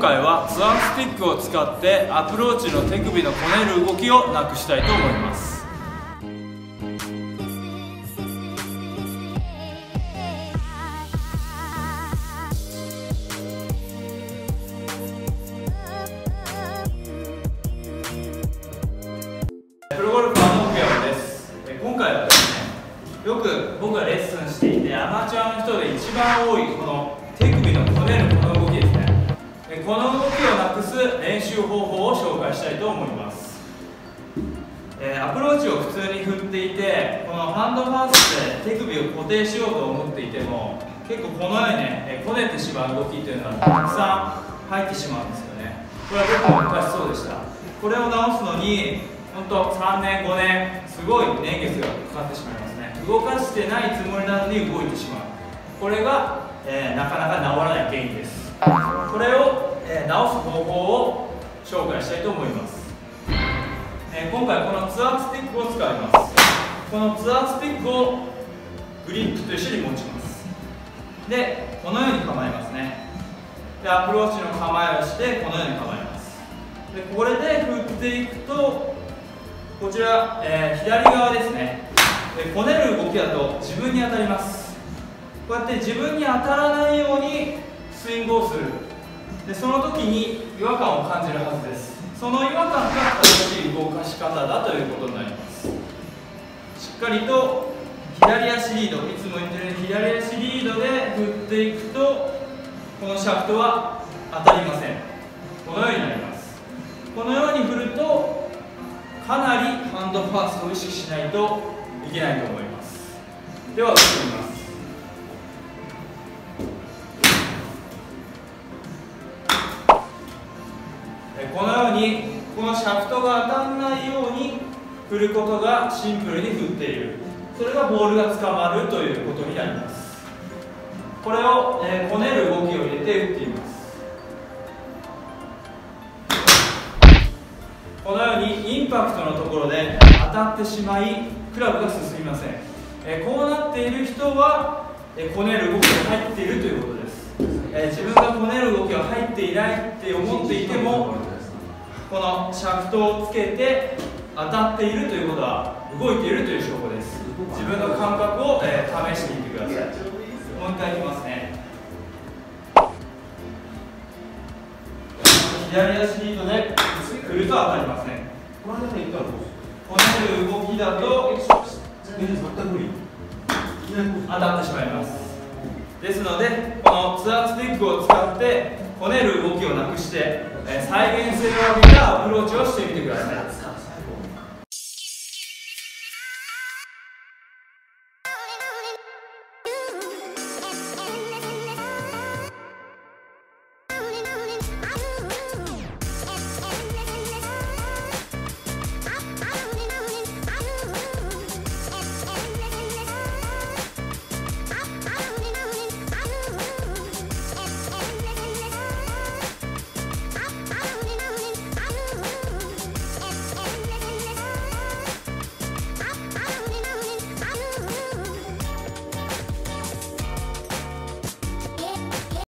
回はツアースティックを使ってアプローチの手首のこねる動きをなくしたいと思います。プロゴルファーの奥山です。今回はですねよく僕がレッスンしていてアマチュアの人で一番多いこのと思います。えアプローチを普通に振っていてこのハンドファーストで手首を固定しようと思っていても結構このようにねこねてしまう動きっていうのはたくさん入ってしまうんですよね。これは僕も昔そうでした。これを直すのに本当3年5年すごい年月がかかってしまいますね。動かしてないつもりなのに動いてしまう。これが、えー、なかなか治らない原因です。これを、えー、直す方法を紹介したいと思います、えー、今回このツアースティックを使います。このツアースティックをグリップと一緒に持ちます。でこのように構えますね。でアプローチの構えをしてこのように構えます。でこれで振っていくとこちら、えー、左側ですね。でこねる動きだと自分に当たります。こうやって自分に当たらないようにスイングをする。でその時に違和感を感じるはずです。その違和感が正しい動かし方だということになります。しっかりと左足リードいつも言ってるように左足リードで振っていくとこのシャフトは当たりません。このようになります。このように振るとかなりハンドファーストを意識しないといけないと思います。では打ってみます。このようにこのシャフトが当たらないように振ることがシンプルに振っている。それがボールが捕まるということになります。これを、え、こねる動きを入れて打っています。このようにインパクトのところで当たってしまいクラブが進みません、えこうなっている人は、えこねる動きが入っているということです、え自分がこねる動きが入っていないって思っていてもこのシャフトをつけて当たっているということは動いているという証拠です。自分の感覚を、え試してみてください。もう一回いきますね。左足リードで振ると当たりません。これでいったらどう動きだと全然全く無理。当たってしまいます。ですのでこのツアースティックを使ってこねる動きをなくして、え再現性を上げたアプ